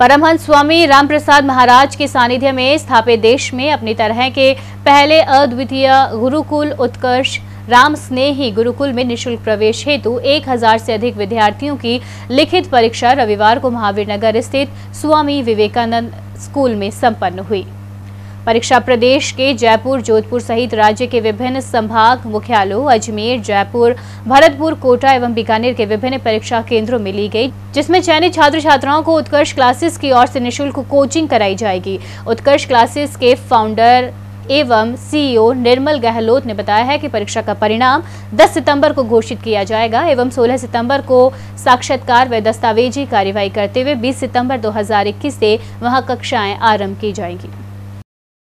परमहंस स्वामी रामप्रसाद महाराज के सानिध्य में स्थापित देश में अपनी तरह के पहले अद्वितीय गुरुकुल उत्कर्ष, राम स्नेही गुरुकुल में निशुल्क प्रवेश हेतु 1000 से अधिक विद्यार्थियों की लिखित परीक्षा रविवार को महावीर नगर स्थित स्वामी विवेकानंद स्कूल में संपन्न हुई। परीक्षा प्रदेश के जयपुर, जोधपुर सहित राज्य के विभिन्न संभाग मुख्यालयों, अजमेर, जयपुर, भरतपुर, कोटा एवं बीकानेर के विभिन्न परीक्षा केंद्रों में ली गई, जिसमें चयनित छात्र छात्राओं को उत्कर्ष क्लासेस की ओर से निशुल्क कोचिंग कराई जाएगी। उत्कर्ष क्लासेस के फाउंडर एवं सीईओ निर्मल गहलोत ने बताया है कि परीक्षा का परिणाम 10 सितंबर को घोषित किया जाएगा एवं 16 सितंबर को साक्षात्कार व दस्तावेजी कार्यवाही करते हुए 20 सितंबर 2021 से वहाँ कक्षाएँ आरंभ की जाएँगी।